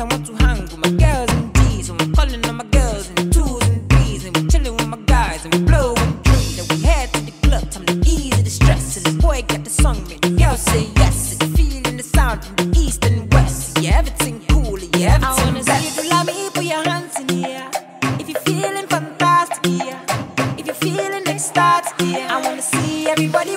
I want to hang with my girls and D's. And I'm calling on my girls and twos and threes. And we're chilling with my guys and we blowing trees. Then we head to the club, time to ease the stress. And the boy get the song, make the girl say yes. And feeling the sound from the east and west. Yeah, everything cool, yeah, everything I wanna best. see you do love me, put your hands in the air. If you're feeling fantastic, yeah. If you're feeling ecstatic, yeah. I wanna see everybody